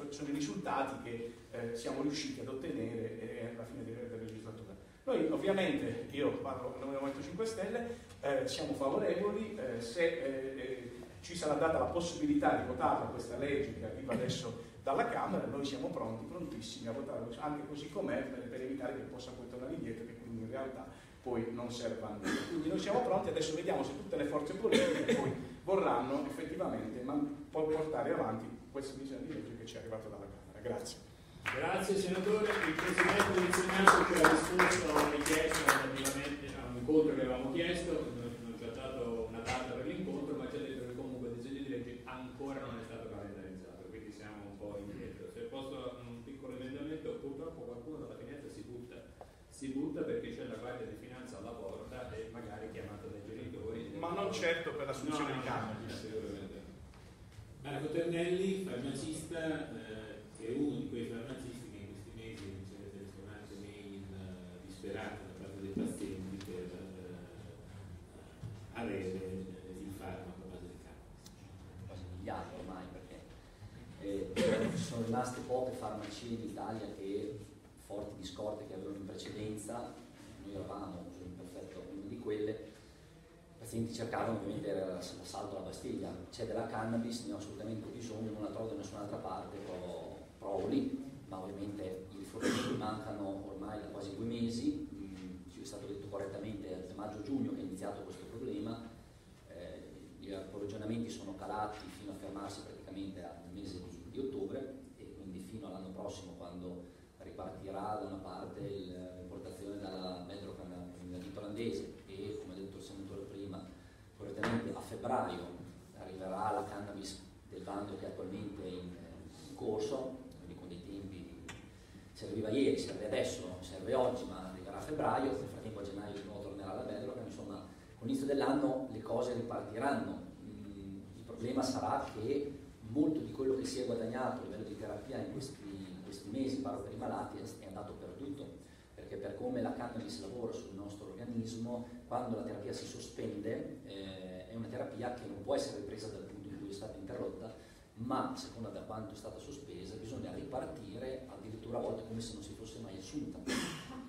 sono i risultati che eh, siamo riusciti ad ottenere eh, alla fine della, legislatura. Noi ovviamente, io parlo a nome del Movimento 5 Stelle, eh, siamo favorevoli, eh, se eh, ci sarà data la possibilità di votare questa legge che arriva adesso dalla Camera, noi siamo pronti, prontissimi a votare anche così com'è per, per evitare che possa poi tornare indietro, che quindi in realtà poi non serve a nulla. Quindi noi siamo pronti, adesso vediamo se tutte le forze politiche poi vorranno effettivamente portare avanti questo disegno di legge che ci è arrivato dalla Camera. Grazie. Grazie senatore, il Presidente del Senato ci ha risposto a una richiesta relativamente a un incontro che avevamo chiesto, non ci ha dato una data per l'incontro, ma ci ha detto che comunque il disegno di legge ancora non è stato calendarizzato, quindi siamo un po' indietro. Se posso un piccolo emendamento, purtroppo qualcuno dalla finestra si butta, si butta perché c'è la Guardia di ma non certo per l'assunzione no, di cannabis. Marco Ternelli, farmacista, eh, che è uno di quei farmacisti che in questi mesi ha iniziato a telefonate mail uh, disperate da parte dei pazienti per uh, avere il farmaco a base di cannabis. Quasi migliaia ormai perché eh, sono rimaste poche farmacie in Italia che forti di scorte che avevano in precedenza, noi eravamo in perfetto una di quelle, pazienti cercavano ovviamente l'assalto alla Bastiglia, c'è della cannabis, ne ho assolutamente bisogno, non la trovo da nessun'altra parte, provo, provo lì, ma ovviamente i rifornimenti mancano ormai da quasi due mesi, mm, ci è stato detto correttamente a maggio-giugno che è iniziato questo problema, eh, gli approvvigionamenti sono calati fino a fermarsi praticamente al mese di, di ottobre e quindi fino all'anno prossimo quando ripartirà da una parte l'importazione dalla dal ditta olandese correttamente a febbraio arriverà la cannabis del bando che è attualmente in, in corso, quindi con dei tempi, serviva ieri, serve adesso, serve oggi, ma arriverà a febbraio, nel frattempo a gennaio di nuovo tornerà la Bedrock, insomma con l'inizio dell'anno le cose ripartiranno. Mm, il problema sarà che molto di quello che si è guadagnato a livello di terapia in questi, questi mesi, parlo per i malati, è andato perduto, perché per come la cannabis lavora sul nostro organismo, quando la terapia si sospende, eh, è una terapia che non può essere ripresa dal punto in cui è stata interrotta, ma a seconda da quanto è stata sospesa bisogna ripartire addirittura a volte come se non si fosse mai assunta.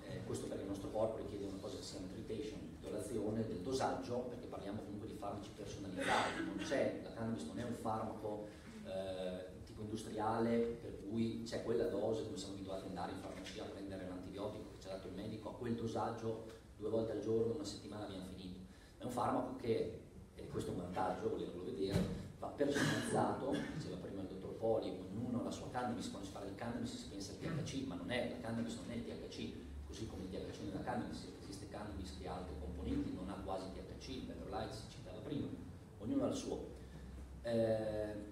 Eh, questo perché il nostro corpo richiede una cosa che si chiama treatation, violazione del dosaggio, perché parliamo comunque di farmaci personalizzati, non c'è, la cannabis non è un farmaco eh, industriale per cui c'è quella dose come siamo abituati ad andare in farmacia a prendere l'antibiotico che ci ha dato il medico, a quel dosaggio due volte al giorno, una settimana abbiamo finito. È un farmaco che, e questo è un vantaggio, volerlo vedere, va personalizzato, diceva prima il dottor Poli, ognuno ha la sua cannabis, quando si parla di cannabis si pensa al THC, ma non è, la cannabis non è il THC, così come il THC nella cannabis, esiste cannabis che ha altre componenti, non ha quasi THC, il Better Light si citava prima, ognuno ha il suo. Eh,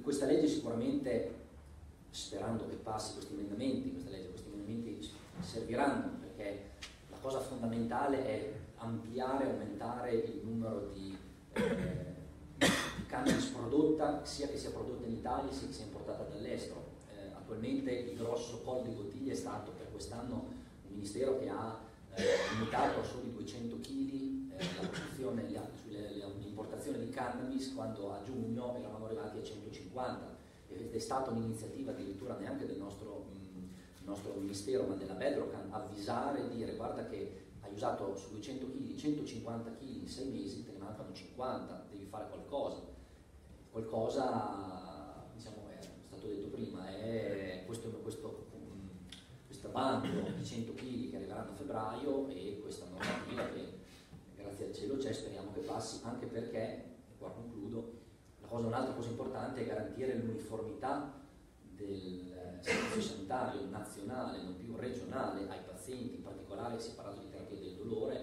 questa legge sicuramente, sperando che passi questi emendamenti, questa legge, questi emendamenti serviranno perché cosa fondamentale è ampliare, aumentare il numero di, eh, di cannabis prodotta, sia che sia prodotta in Italia sia che sia importata dall'estero. Eh, attualmente il grosso collo di bottiglia è stato per quest'anno un ministero che ha eh, limitato a soli 200 kg la produzione, l'importazione di cannabis quando a giugno eravamo arrivati a 150 ed è stata un'iniziativa addirittura neanche del nostro, mh, nostro ministero ma della Bedrocan avvisare e dire guarda che hai usato su 200 kg 150 kg in 6 mesi, te ne mancano 50, devi fare qualcosa. Qualcosa, diciamo, è stato detto prima, è questo, questo, questo bando di 100 kg che arriveranno a febbraio e questa normativa che grazie al cielo c'è, speriamo che passi, anche perché, e qua concludo, cosa, un'altra cosa importante è garantire l'uniformità del servizio sanitario nazionale, non più regionale, ai pazienti, in particolare si è parlato di terapia del dolore,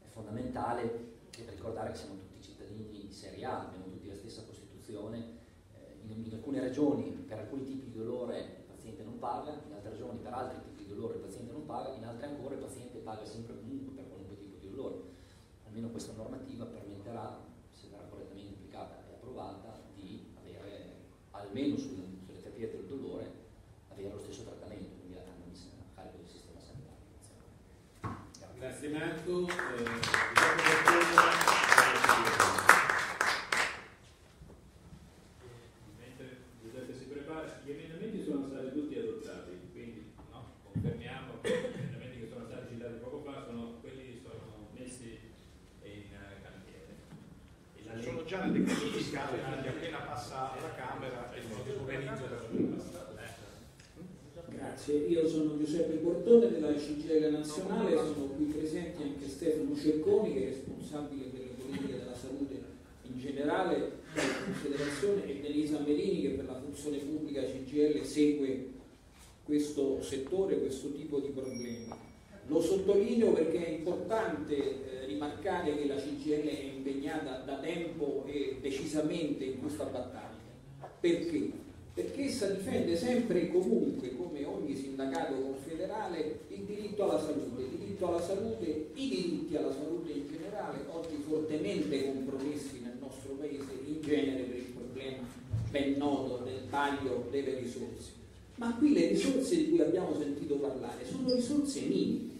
è fondamentale ricordare che siamo tutti cittadini di serie A, abbiamo tutti la stessa Costituzione, eh, in, alcune regioni per alcuni tipi di dolore il paziente non paga, in altre regioni per altri tipi di dolore il paziente non paga, in altre ancora il paziente paga sempre comunque per qualunque tipo di dolore. Almeno questa normativa permetterà, se verrà correttamente applicata e approvata, di avere almeno sulle, sulle terapie del dolore avere lo stesso trattamento, quindi la cannabis a carico del sistema sanitario. Grazie Marco. Eh, Mentre Giuseppe si prepara, gli emendamenti sono stati tutti adottati, quindi no, confermiamo che gli emendamenti che sono stati citati poco fa sono quelli che sono messi in uh, cantiere. E la Sono già nel decreto fiscale, quindi appena passa alla Camera il modo pomeriggio della Grazie, io sono Giuseppe Bordone della CGL Nazionale, sono qui presenti anche Stefano Cerconi che è responsabile delle politiche della salute in generale della Confederazione e Denisa Merini che per la funzione pubblica CGL segue questo settore, questo tipo di problemi. Lo sottolineo perché è importante eh, rimarcare che la CGL è impegnata da tempo e decisamente in questa battaglia. Perché? Perché essa difende sempre e comunque, come ogni sindacato confederale, il diritto alla salute, il diritto alla salute, i diritti alla salute in generale, oggi fortemente compromessi nel nostro paese, in genere per il problema ben noto del taglio delle risorse. Ma qui le risorse di cui abbiamo sentito parlare sono risorse minime.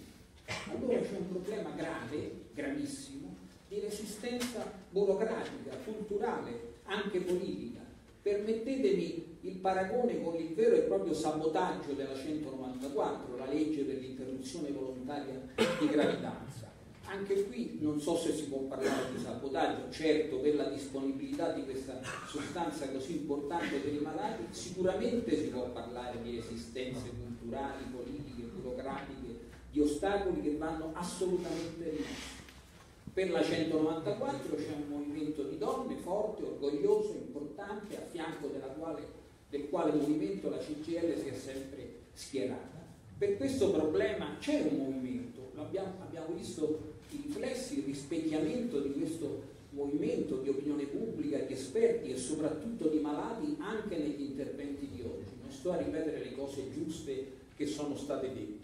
Allora c'è un problema grave, gravissimo, di resistenza burocratica, culturale, anche politica. Permettetemi il paragone con il vero e proprio sabotaggio della 194, la legge dell'interruzione volontaria di gravidanza. Anche qui non so se si può parlare di sabotaggio, certo per la disponibilità di questa sostanza così importante per i malati, sicuramente si può parlare di resistenze culturali, politiche, burocratiche, di ostacoli che vanno assolutamente rimossi. Per la 194 c'è un movimento di donne forte, orgoglioso, importante, a fianco quale, del quale movimento la CGL si è sempre schierata. Per questo problema c'è un movimento, abbiamo, abbiamo visto i riflessi, il rispecchiamento di questo movimento di opinione pubblica, di esperti e soprattutto di malati anche negli interventi di oggi. Non sto a ripetere le cose giuste che sono state dette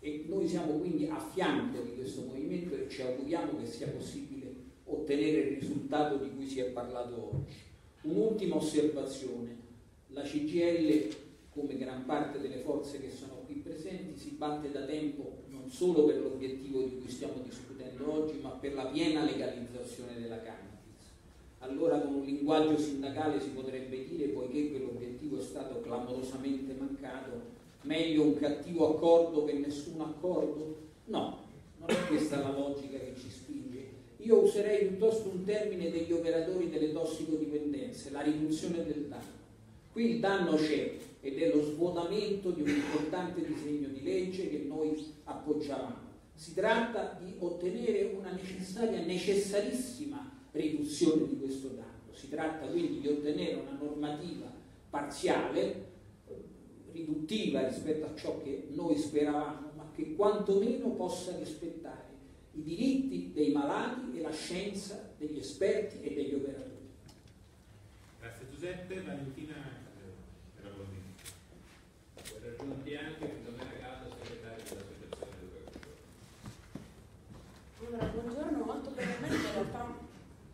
e noi siamo quindi a fianco di questo movimento e ci auguriamo che sia possibile ottenere il risultato di cui si è parlato oggi. Un'ultima osservazione, la CGL, come gran parte delle forze che sono qui presenti, si batte da tempo non solo per l'obiettivo di cui stiamo discutendo oggi, ma per la piena legalizzazione della cannabis. Allora con un linguaggio sindacale si potrebbe dire, poiché quell'obiettivo è stato clamorosamente mancato, meglio un cattivo accordo che nessun accordo? No, non è questa la logica che ci spinge. Io userei piuttosto un termine degli operatori delle tossicodipendenze, la riduzione del danno. Qui il danno c'è ed è lo svuotamento di un importante disegno di legge che noi appoggiavamo. Si tratta di ottenere una necessaria, necessarissima riduzione di questo danno. Si tratta quindi di ottenere una normativa parziale riduttiva rispetto a ciò che noi speravamo, ma che quantomeno possa rispettare i diritti dei malati e la scienza degli esperti e degli operatori. Grazie Giuseppe, Valentina eh, Gravoni. Vuoi raggiunti anche Filomena Gato, segretario dell'Associazione dei Operatori. Allora, buongiorno, molto brevemente in realtà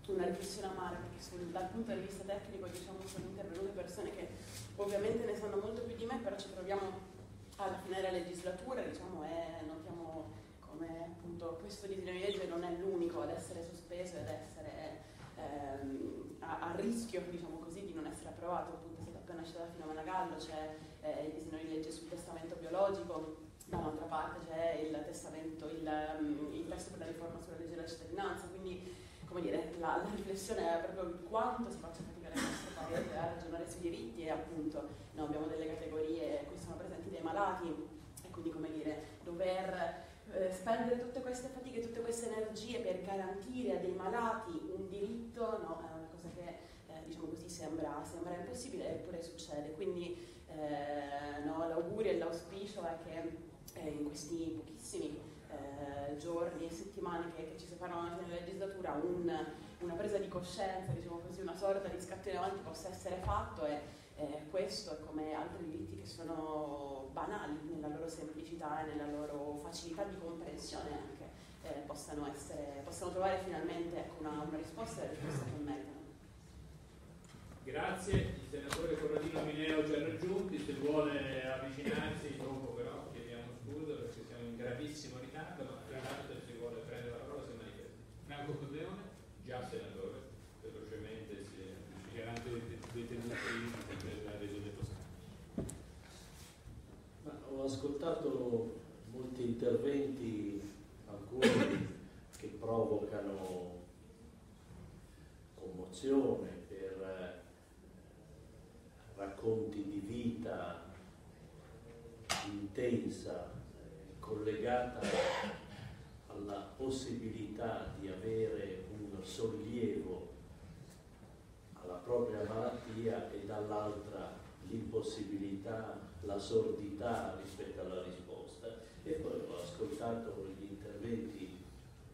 una riflessione amara, perché dal punto di vista tecnico diciamo sono intervenute persone che ovviamente ne sanno molto più di me, però ci troviamo alla fine della legislatura diciamo, e notiamo come appunto questo disegno di legge non è l'unico ad essere sospeso ed essere ehm, a, a, rischio diciamo così, di non essere approvato. Appunto è stata appena citata Filomena Gallo, c'è eh, il disegno di legge sul testamento biologico, dall'altra parte c'è il, testamento, il, um, il testo per la riforma sulla legge della cittadinanza, quindi come dire, la, la riflessione è proprio quanto si faccia a ragionare sui diritti e appunto no, abbiamo delle categorie, qui sono presenti dei malati e quindi come dire, dover eh, spendere tutte queste fatiche, tutte queste energie per garantire a dei malati un diritto no, è una cosa che eh, diciamo così sembra, sembra, impossibile eppure succede. Quindi eh, no, l'augurio e l'auspicio è che eh, in questi pochissimi eh, giorni e settimane che, che, ci separano alla fine legislatura un, una presa di coscienza, diciamo così, una sorta di scatto in avanti possa essere fatto e eh, questo come altri diritti che sono banali nella loro semplicità e nella loro facilità di comprensione anche eh, possano, essere, possano, trovare finalmente ecco, una, una, risposta e la risposta che meritano. Grazie, il senatore Corradino Mineo ci ha raggiunti, se vuole avvicinarsi dopo però chiediamo scusa perché gravissimo ritardo, ma Renato se vuole prendere la parola si manifesta. Franco Corleone? Già senatore, velocemente si è garante dei tenuti ho ascoltato molti interventi, alcuni che provocano commozione per eh, racconti di vita intensa, collegata alla possibilità di avere un sollievo alla propria malattia e dall'altra l'impossibilità, la sordità rispetto alla risposta e poi ho ascoltato gli interventi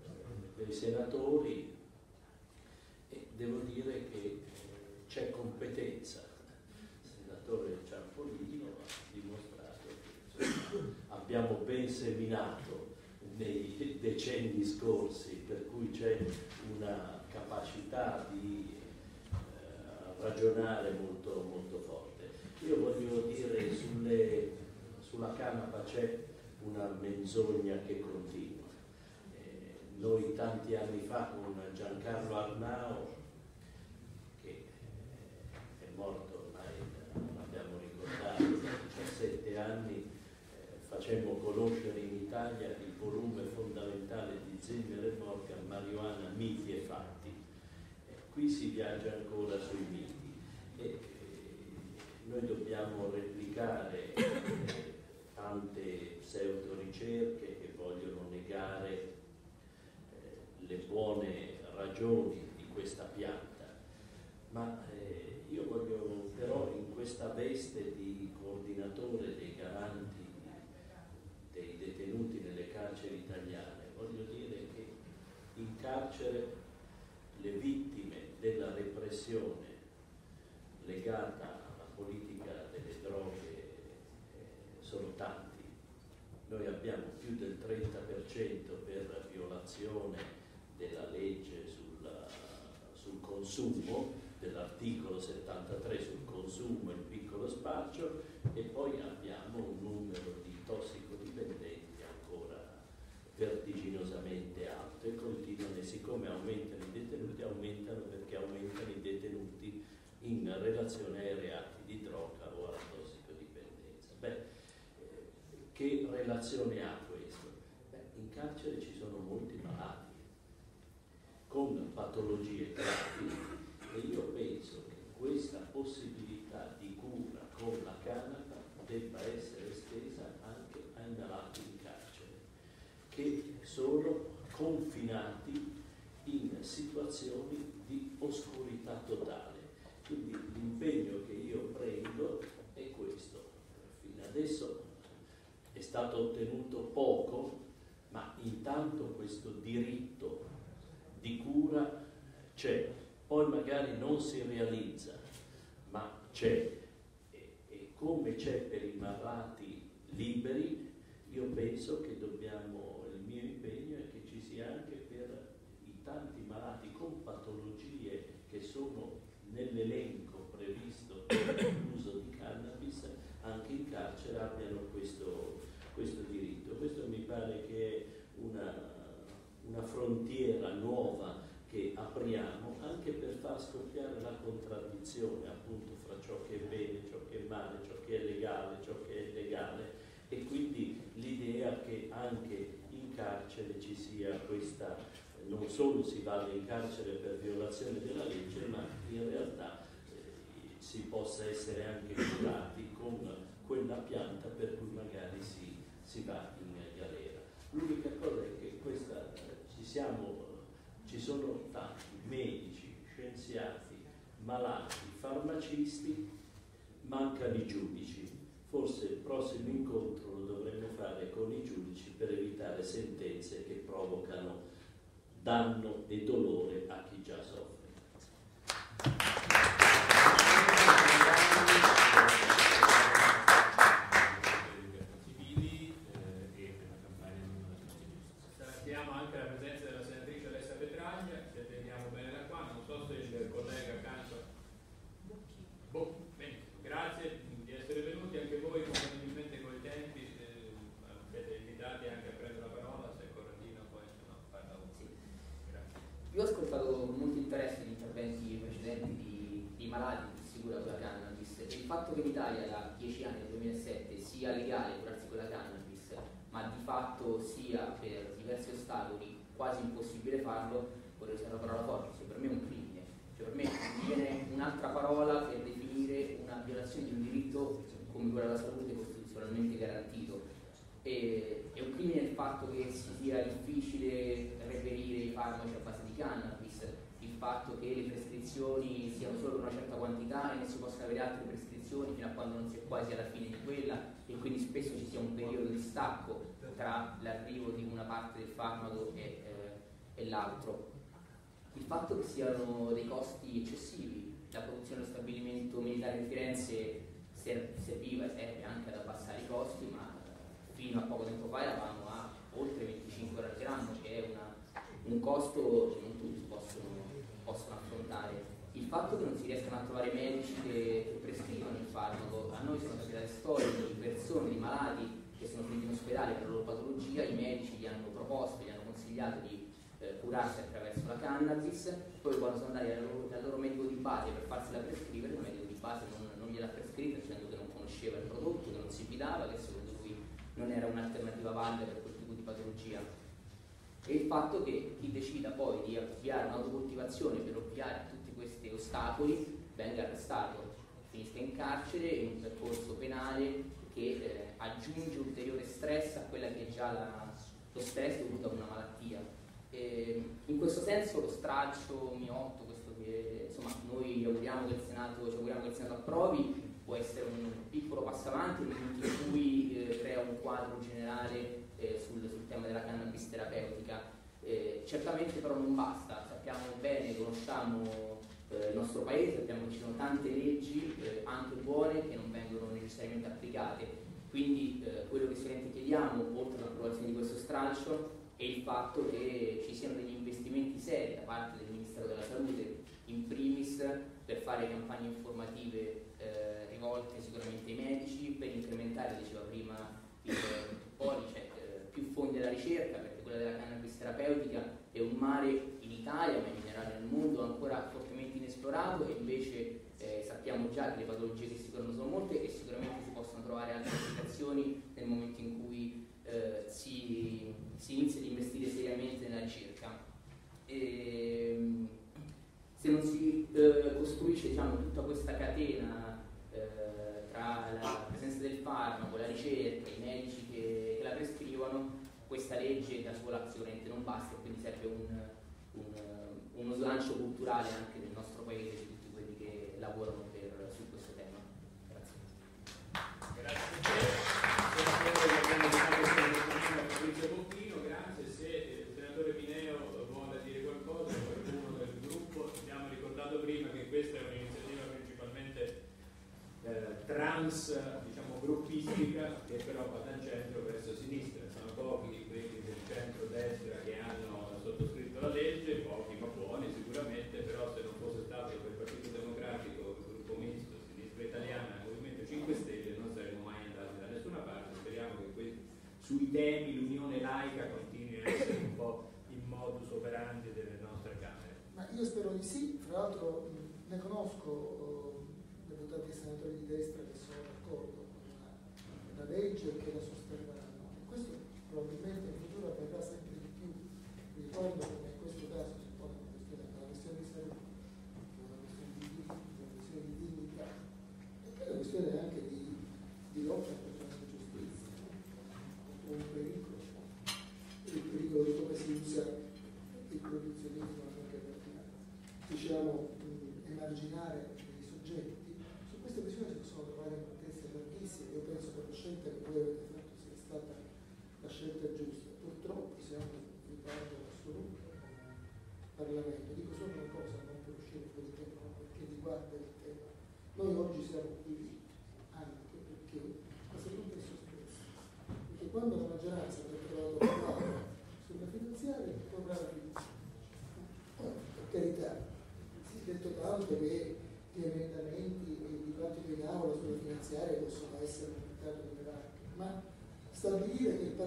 eh, dei senatori e devo dire che eh, c'è competenza. Il senatore Ciampolino ha dimostrato che abbiamo ben seminato nei decenni scorsi, per cui c'è una capacità di eh, ragionare molto, molto forte. Io voglio dire, sulle, sulla canapa c'è una menzogna che continua. Eh, noi tanti anni fa con Giancarlo Arnao, che eh, è morto ormai, l'abbiamo ricordato, da 17 anni, facemmo conoscere in Italia il volume fondamentale di Zimmer e Morgan, Marijuana, miti e fatti. Eh, qui si viaggia ancora sui miti. E, noi dobbiamo replicare eh, tante pseudo-ricerche che vogliono negare eh, le buone ragioni di questa pianta, ma eh, io voglio però in questa veste di coordinatore dei garanti detenuti nelle carceri italiane, voglio dire che in carcere le vittime della repressione legata politica delle droghe eh, sono tanti. Noi abbiamo più del 30% per violazione della legge sulla, sul consumo, dell'articolo 73 sul consumo e il piccolo spaccio e poi abbiamo un numero di tossicodipendenti vertiginosamente alto e continuano e siccome aumentano i detenuti aumentano perché aumentano i detenuti in relazione ai reati di droga o alla tossicodipendenza. Beh, eh, che relazione ha questo? Beh, in carcere ci sono molti malati con patologie gravi e io penso che questa possibilità di cura con la canapa debba essere estesa anche ai malati in carcere, che sono confinati in situazioni di oscurità totale quindi l'impegno che io prendo è questo. Fino adesso è stato ottenuto poco, ma intanto questo diritto di cura c'è. Poi magari non si realizza, ma c'è. E, come c'è per i malati liberi, io penso che dobbiamo, il mio impegno è sia anche per i tanti malati con patologie che sono nell'elenco previsto per l'uso di cannabis anche in carcere abbiano questo, questo diritto. Questo mi pare che è una, una frontiera nuova che apriamo anche per far scoppiare la contraddizione appunto fra ciò che è bene, ciò che è male, ciò che è legale, ciò che è illegale e quindi l'idea che anche carcere ci sia questa, non solo si vada in carcere per violazione della legge, ma in realtà eh, si possa essere anche curati con quella pianta per cui magari si, si va in galera. L'unica cosa è che questa, ci, siamo, ci sono tanti medici, scienziati, malati, farmacisti, mancano i giudici. Forse il prossimo incontro lo dovremmo fare con i giudici per evitare sentenze che provocano danno e dolore a chi già soffre. Salutiamo anche la presenza della senatrice Alessa Petraglia, che attendiamo bene da qua, non so se il collega accanto. Boh, benissimo, grazie di essere venuti, anche voi compatibilmente con i tempi, eh, siete invitati anche a prendere la parola, se Corradino poi se no parla un Grazie. Io ho ascoltato con molto interesse gli interventi precedenti di, di malati che si cura con la cannabis e il fatto che in Italia da 10 anni, nel 2007, sia legale curarsi con la cannabis, ma di fatto sia per diversi ostacoli quasi impossibile farlo, vorrei usare una parola forte, cioè per me è un crimine. Cioè per me viene un'altra parola per definire una violazione di un diritto come quello alla salute costituzionalmente garantito. E, è un crimine il fatto che si sia difficile reperire i farmaci a base di cannabis, il fatto che le prescrizioni siano solo per una certa quantità e non si possa avere altre prescrizioni fino a quando non si è quasi alla fine di quella e quindi spesso ci sia un periodo di stacco tra l'arrivo di una parte del farmaco e, eh, e l'altro. Il fatto che siano dei costi eccessivi, la produzione dello stabilimento militare di Firenze serviva e serve anche ad abbassare i costi, ma fino a poco tempo fa eravamo a oltre 25 euro al grammo, che è una, un costo che non tutti possono, possono, affrontare. Fatto che non si riescano a trovare medici che, che prescrivono il farmaco, a noi sono capitate storie di persone, di malati che sono finiti in ospedale per la loro patologia, i medici gli hanno proposto, gli hanno consigliato di eh, curarsi attraverso la cannabis, poi quando sono andati dal loro, dal loro medico di base per farsela prescrivere, il medico di base non, non gliel'ha prescritta dicendo che non conosceva il prodotto, che non si fidava, che secondo lui non era un'alternativa valida per quel tipo di patologia. E il fatto che chi decida poi di avviare un'autocoltivazione per ovviare a questi ostacoli venga arrestato, finisca in carcere in un percorso penale che eh, aggiunge ulteriore stress a quella che è già la, lo stress dovuto a una malattia. E in questo senso lo stralcio Mi8, questo che insomma, noi auguriamo che il Senato, ci auguriamo che il Senato approvi, può essere un piccolo passo avanti in cui eh, crea un quadro generale eh, sul, sul, tema della cannabis terapeutica. Eh, certamente però non basta, sappiamo bene, conosciamo eh, nostro paese, che ci sono tante leggi, eh, anche buone, che non vengono necessariamente applicate. Quindi eh, quello che sicuramente chiediamo, oltre all'approvazione di questo stralcio, è il fatto che ci siano degli investimenti seri da parte del Ministero della Salute, in primis per fare campagne informative eh, rivolte sicuramente ai medici, per incrementare, diceva prima il pollice, eh, più fondi alla ricerca, perché quella della cannabis terapeutica è un mare in Italia, ma in generale nel mondo, ancora fortemente inesplorato e invece eh, sappiamo già che le patologie che si curano sono molte e sicuramente si possono trovare altre applicazioni nel momento in cui eh, si, si, inizia ad investire seriamente nella ricerca. E, ehm, se non si eh, costruisce diciamo, tutta questa catena eh, tra la presenza del farmaco, la ricerca, i medici che, che, la prescrivono, questa legge da sola sicuramente non basta e quindi serve un, un, uno slancio culturale anche del nostro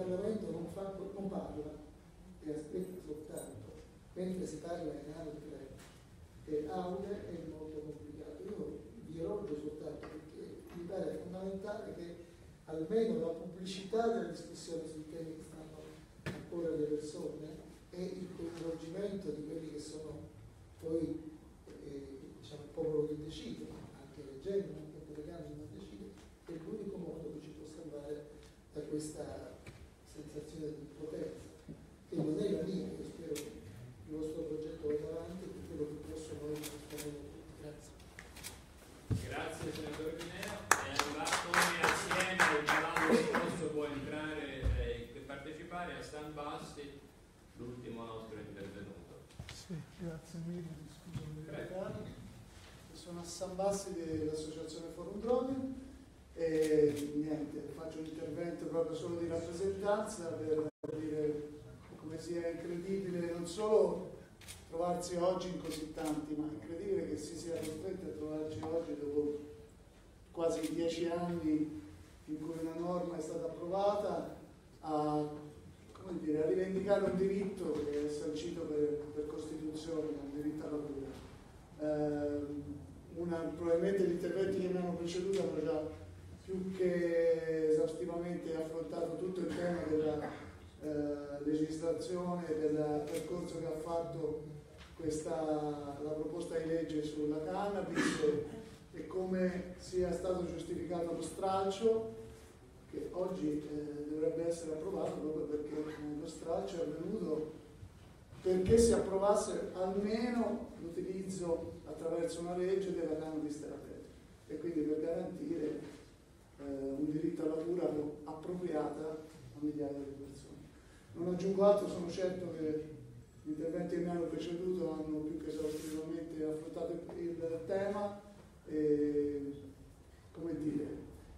Parlamento non, fa, non parla e aspetta soltanto mentre si parla in altre eh, aule è molto complicato. Io vi elogio soltanto perché mi pare fondamentale che almeno la pubblicità della discussione sui temi che stanno a cuore delle persone e il coinvolgimento di quelli che sono poi eh, diciamo, il popolo che decide, anche leggendo, anche delegando non decide, è l'unico modo che ci può salvare da questa sensazione di impotenza, che non è la mia, io spero che il vostro progetto vada avanti, per quello che posso noi rispondiamo tutti. Grazie. Grazie senatore Pineo, è arrivato assieme il cavallo rosso può entrare e partecipare a San Bassi, l'ultimo nostro intervenuto. Sì, grazie mille, scusa per Sono a San Bassi dell'Associazione Forum Droni e niente, faccio un intervento proprio solo di rappresentanza per dire come sia incredibile non solo trovarsi oggi in così tanti, ma incredibile che si sia costretti a trovarci oggi dopo quasi dieci anni in cui una norma è stata approvata a, dire, a rivendicare un diritto che è sancito per, per Costituzione, un diritto alla cura. Eh, una, probabilmente gli interventi che mi hanno preceduto hanno già più che esaustivamente affrontato tutto il tema della eh, legislazione, del percorso che ha fatto questa, la proposta di legge sulla cannabis e come sia stato giustificato lo stralcio che oggi eh, dovrebbe essere approvato proprio perché lo stralcio è avvenuto perché si approvasse almeno l'utilizzo attraverso una legge della cannabis terapeutica e quindi per garantire eh, un diritto alla cura appropriata a migliaia di persone. Non aggiungo altro, sono certo che gli interventi che mi hanno preceduto hanno più che esaustivamente affrontato il tema e come dire,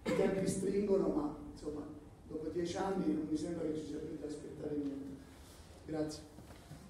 i tempi stringono, ma insomma dopo dieci anni non mi sembra che ci sia più da aspettare niente. Grazie.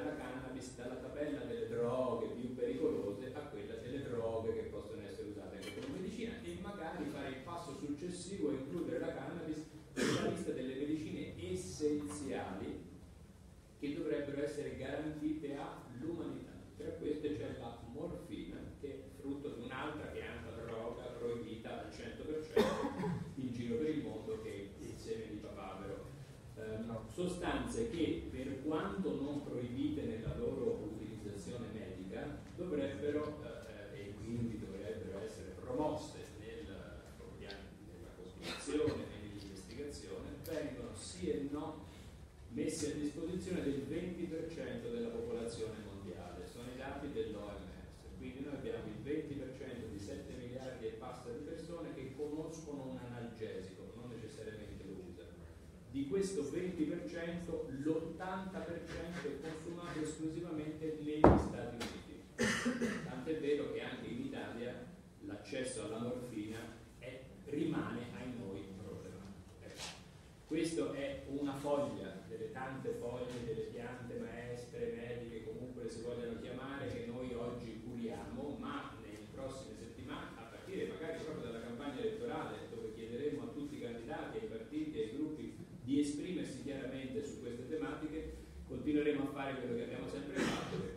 della cannabis dalla tabella delle questo 20% l'80% è consumato esclusivamente negli Stati Uniti. Tant'è vero che anche in Italia l'accesso alla morfina è, rimane ai noi problematico. Ecco. Questa è una foglia delle tante foglie delle piante continueremo a fare quello che abbiamo sempre fatto